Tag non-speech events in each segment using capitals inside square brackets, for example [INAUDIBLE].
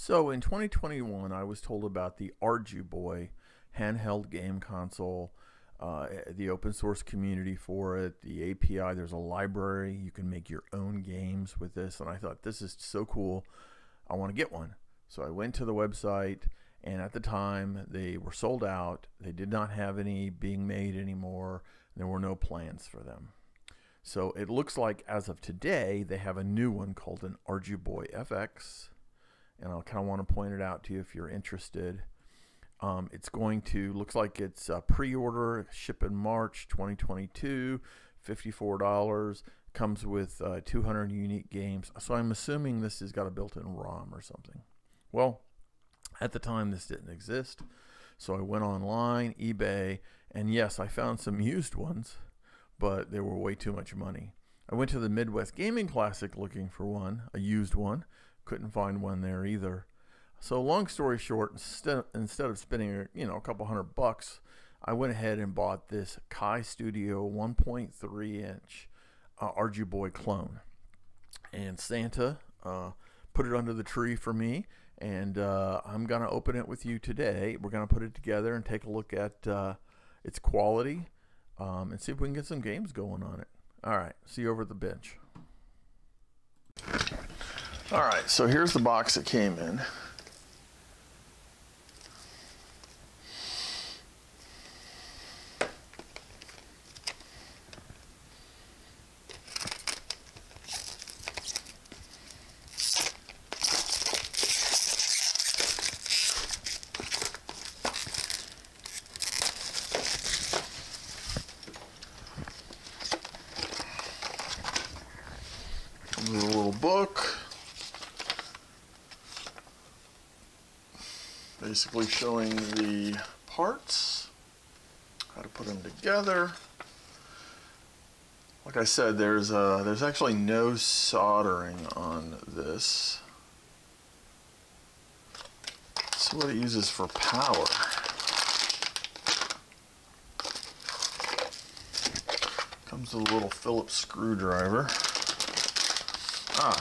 So in 2021, I was told about the Arduboy handheld game console, uh, the open source community for it, the API. There's a library. You can make your own games with this. And I thought, this is so cool. I want to get one. So I went to the website, and at the time, they were sold out. They did not have any being made anymore. There were no plans for them. So it looks like as of today, they have a new one called an Arduboy FX. And I'll kind of want to point it out to you if you're interested. Um, it's going to, looks like it's a pre-order, ship in March 2022, $54. Comes with uh, 200 unique games. So I'm assuming this has got a built-in ROM or something. Well, at the time this didn't exist. So I went online, eBay, and yes, I found some [LAUGHS] used ones, but they were way too much money. I went to the Midwest Gaming Classic looking for one, a used one. Couldn't find one there either. So long story short, instead instead of spending you know a couple hundred bucks, I went ahead and bought this Keyestudio 1.3 inch uh, Arduboy clone, and Santa uh, put it under the tree for me, and uh, I'm gonna open it with you today. We're gonna put it together and take a look at uh, its quality, um, and see if we can get some games going on it. All right, see you over at the bench. All right, so here's the box it came in. a little book. Basically showing the parts, how to put them together. Like I said, there's uh, there's actually no soldering on this. Is what it uses for power. Comes with a little Phillips screwdriver. Ah,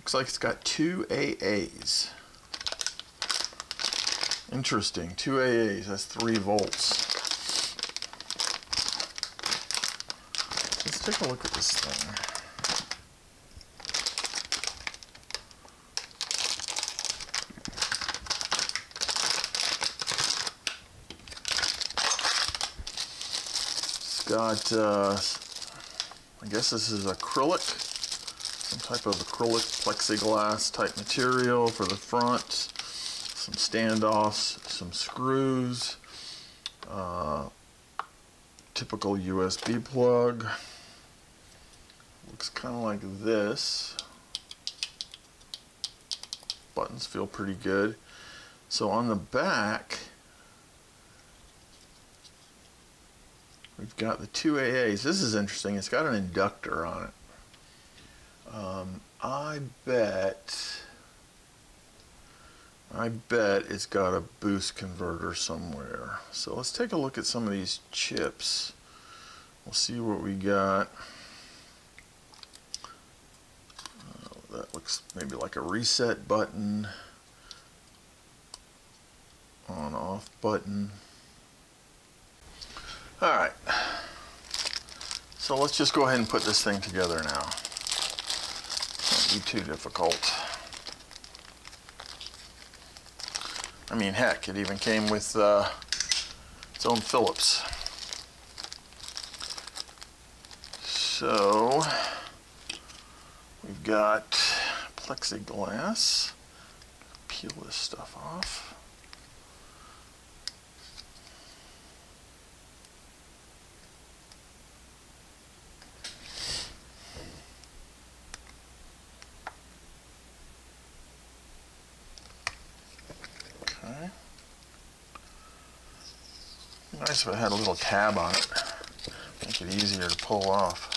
looks like it's got two AAs. Interesting, two AAs, that's three volts. Let's take a look at this thing. It's got, uh, I guess this is acrylic some type of acrylic plexiglass type material for the front, standoffs, some screws, uh, typical USB plug. Looks kind of like this. Buttons feel pretty good. So on the back, we've got the two AAs. This is interesting. It's got an inductor on it. Um, I bet, I bet it's got a boost converter somewhere. So let's take a look at some of these chips. We'll see what we got. Uh, that looks maybe like a reset button, on off button. All right. So let's just go ahead and put this thing together now not be too difficult. I mean, heck, it even came with uh, its own Phillips. So, we've got plexiglass. Peel this stuff off. Okay. Nice if it had a little tab on it. Make it easier to pull off.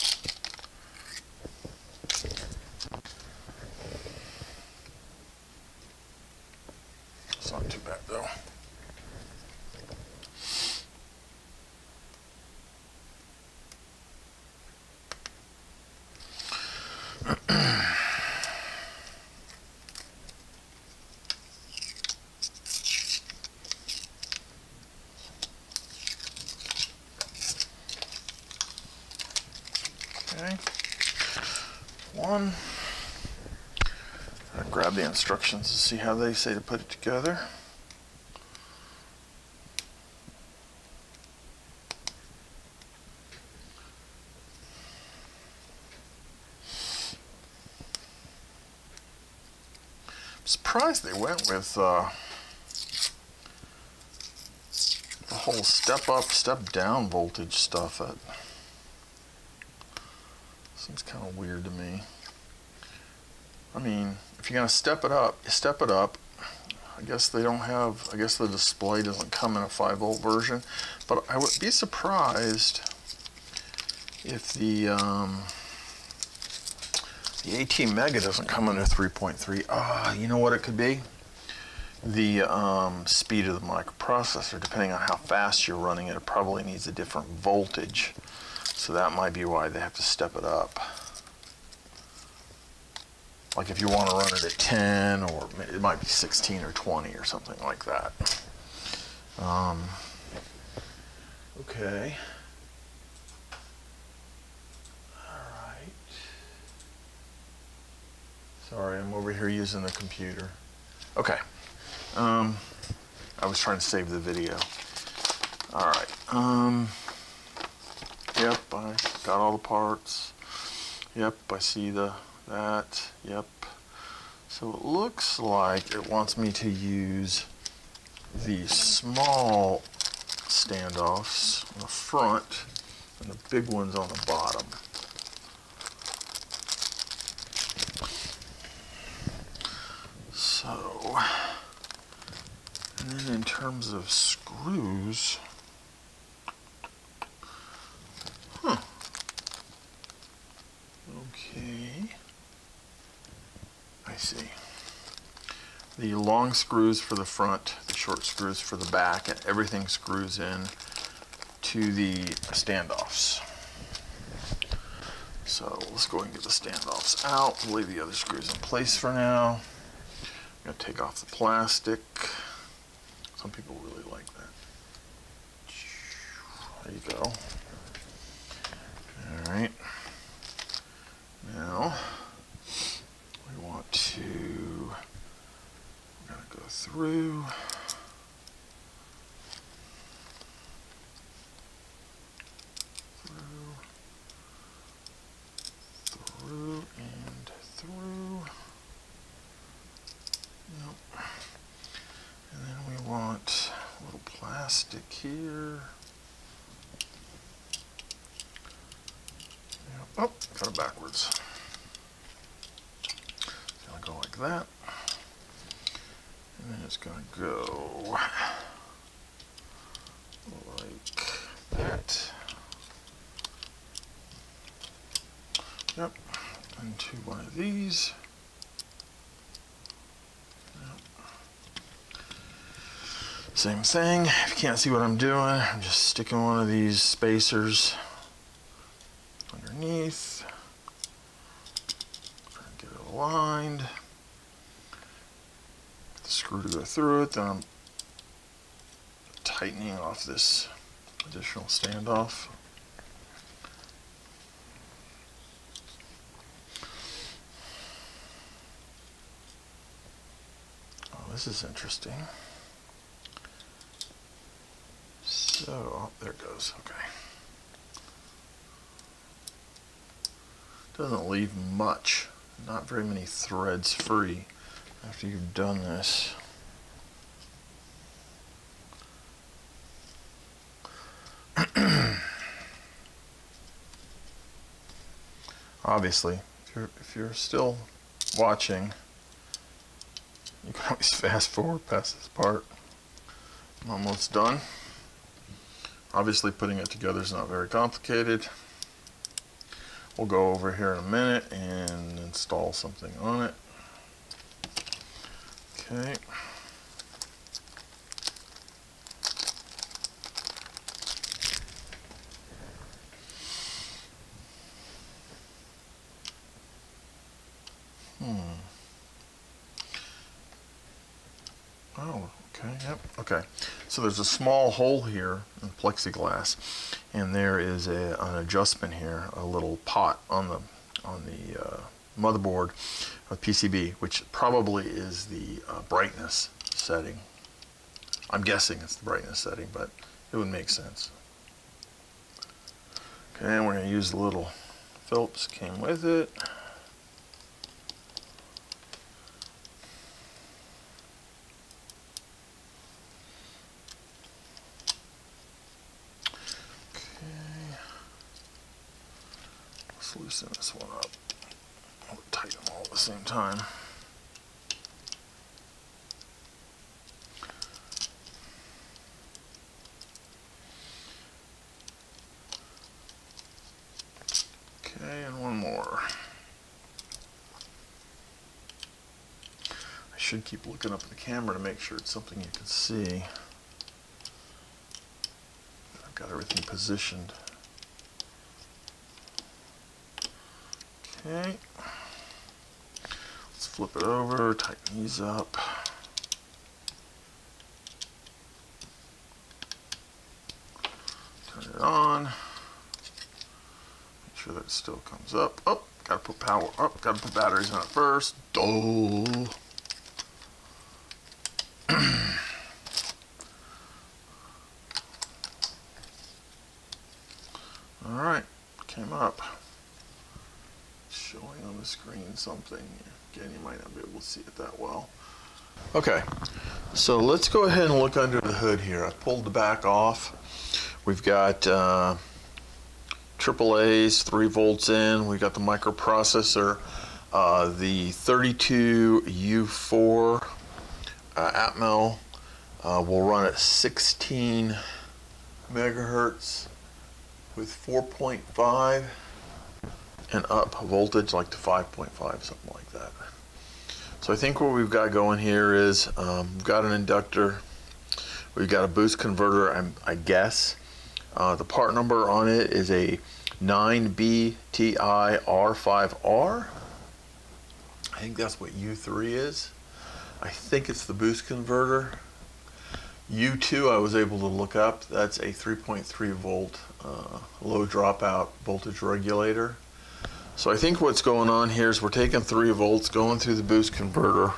It's not too bad though. [CLEARS THROAT] one. I grab the instructions to see how they say to put it together. I'm surprised they went with uh, the whole step up, step down voltage stuff. That seems kind of weird to me. I mean, if you're gonna step it up, step it up. I guess they don't have. I guess the display doesn't come in a 5 volt version, but I would be surprised if the um, the AT Mega doesn't come in a 3.3. Ah, you know what it could be? The um, speed of the microprocessor, depending on how fast you're running it, it probably needs a different voltage. So that might be why they have to step it up. Like if you want to run it at 10, or it might be 16 or 20 or something like that. Um, okay. Sorry, I'm over here using the computer. Okay. Um, I was trying to save the video. All right. Um, yep, I got all the parts. Yep, I see the that. Yep. So it looks like it wants me to use the small standoffs on the front and the big ones on the bottom. So, and then in terms of screws, huh. Okay. I see. The long screws for the front, the short screws for the back, and everything screws in to the standoffs. So let's go and get the standoffs out. We'll leave the other screws in place for now. I'm going to take off the plastic. Some people really like that. There you go. All right. Now, we want to, we're going to go through. plastic here. Oh, got it backwards. It's gonna go like that. And then it's gonna go like that. Yep, into one of these. Same thing, if you can't see what I'm doing, I'm just sticking one of these spacers underneath. Get it aligned. The screw to go through it, then I'm tightening off this additional standoff. Oh, this is interesting. So, oh, there it goes. Okay. Doesn't leave much. Not very many threads free after you've done this. [CLEARS THROAT] Obviously, if you're, if you're still watching, you can always [LAUGHS] fast forward past this part. I'm almost done. Obviously putting it together is not very complicated. We'll go over here in a minute and install something on it. Okay. Hmm. Oh, okay, yep, okay. So there's a small hole here in plexiglass, and there is a, an adjustment here, a little pot on the on the uh, motherboard with PCB, which probably is the uh, brightness setting. I'm guessing it's the brightness setting, but it would make sense. Okay, and we're going to use the little Phillips came with it. Let's loosen this one up. I'll tighten them all at the same time. Okay, and one more. I should keep looking up at the camera to make sure it's something you can see. I've got everything positioned. Okay. Let's flip it over, tighten these up. Turn it on. Make sure that still comes up. Oh, gotta put power up, gotta put batteries on it first. Duh. [CLEARS THROAT] Alright, came up showing on the screen something. Again, you might not be able to see it that well. Okay, so let's go ahead and look under the hood here. I pulled the back off. We've got uh, AAA's, 3 volts in. We've got the microprocessor, uh, the 32U4 uh, Atmel uh, will run at 16 megahertz with 4.5 and up voltage like to 5.5 something like that. So I think what we've got going here is um, we've got an inductor. We've got a boost converter I'm, i guess. Uh, the part number on it is a 9BTI-R5R I think that's what U3 is. I think it's the boost converter. U2 I was able to look up. That's a 3.3 volt uh, low dropout voltage regulator. So I think what's going on here is we're taking 3 volts, going through the boost converter,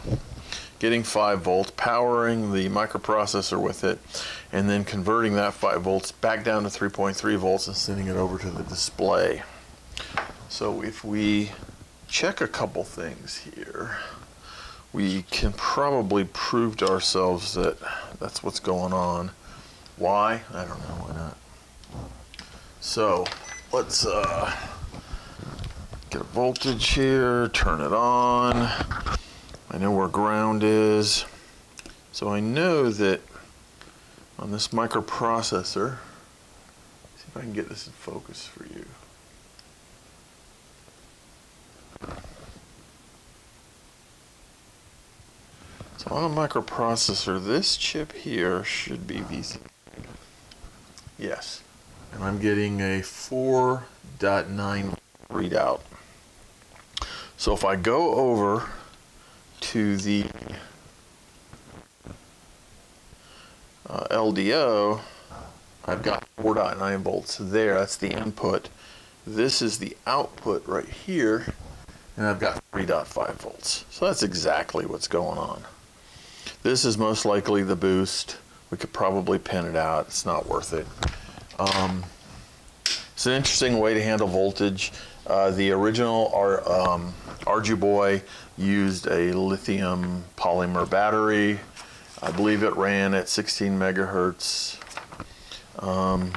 getting 5 volts, powering the microprocessor with it, and then converting that 5 volts back down to 3.3 volts and sending it over to the display. So if we check a couple things here, we can probably prove to ourselves that that's what's going on. Why? I don't know. Why not? So let's uh, Get a voltage here, turn it on. I know where ground is. So I know that on this microprocessor, see if I can get this in focus for you. So on a microprocessor, this chip here should be VC. Yes. And I'm getting a 4.9 readout. So if I go over to the uh, LDO, I've got 4.9 volts there. That's the input. This is the output right here, and I've got 3.5 volts. So that's exactly what's going on. This is most likely the boost. We could probably pin it out. It's not worth it. Um, it's an interesting way to handle voltage. Uh, the original um, Arduboy used a lithium polymer battery. I believe it ran at 16 megahertz. Um,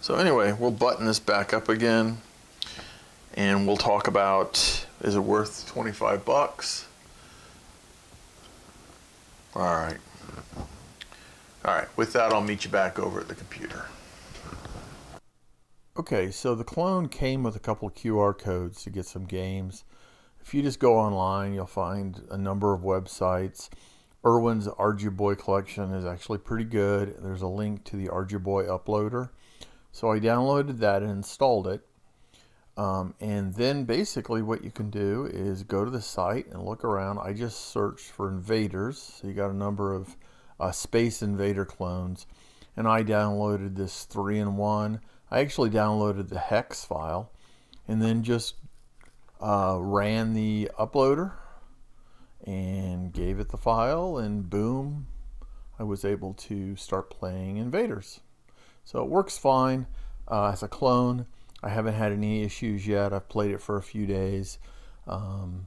so anyway, we'll button this back up again and we'll talk about is it worth 25 bucks? All right. All right, with that, I'll meet you back over at the computer. Okay, so the clone came with a couple QR codes to get some games. If you just go online, you'll find a number of websites. Erwin's Arduboy collection is actually pretty good. There's a link to the Arduboy uploader. So I downloaded that and installed it. Um, and then basically what you can do is go to the site and look around. I just searched for invaders. So you got a number of uh, Space Invader clones. And I downloaded this 3-in-1. I actually downloaded the hex file and then just uh, ran the uploader and gave it the file, and boom, I was able to start playing Invaders. So it works fine uh, as a clone. I haven't had any issues yet. I've played it for a few days. Um,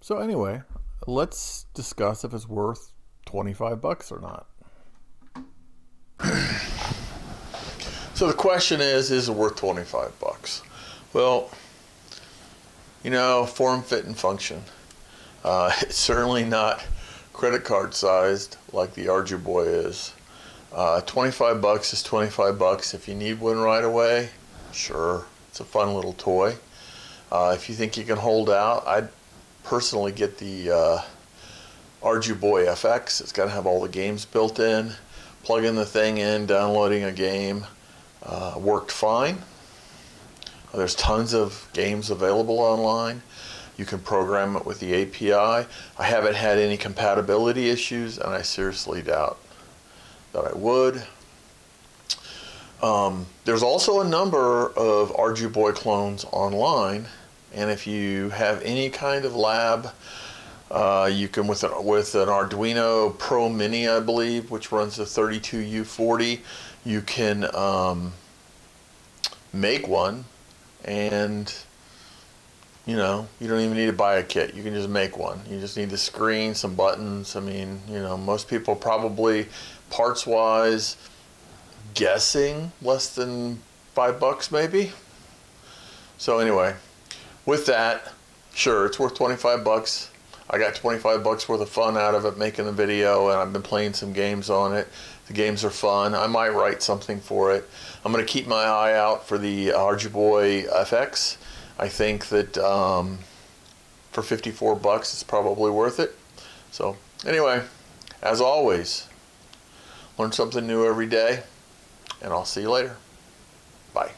so anyway, let's discuss if it's worth 25 bucks or not. [CLEARS THROAT] so the question is, is it worth 25 bucks? Well, you know, form, fit, and function. Uh, [LAUGHS] it's certainly not credit card sized like the Arduboy is. Uh, 25 bucks is 25 bucks. If you need one right away, sure, it's a fun little toy. Uh, if you think you can hold out, I'd personally get the uh, Arduboy FX. It's got to have all the games built in. Plugging the thing in, downloading a game uh, worked fine. There's tons of games available online. You can program it with the API. I haven't had any compatibility issues, and I seriously doubt that I would. Um, there's also a number of Arduboy clones online, and if you have any kind of lab, uh, you can with an, with an Arduino Pro Mini, I believe, which runs the 32U40, you can um, make one, and you know, you don't even need to buy a kit. You can just make one. You just need the screen, some buttons. I mean, you know, most people probably parts wise guessing less than five bucks maybe. So anyway, with that, sure, it's worth 25 bucks. I got 25 bucks worth of fun out of it making the video and I've been playing some games on it. The games are fun. I might write something for it. I'm going to keep my eye out for the Arduboy FX. I think that um, for 54 bucks it's probably worth it. So anyway, as always, learn something new every day and I'll see you later. Bye.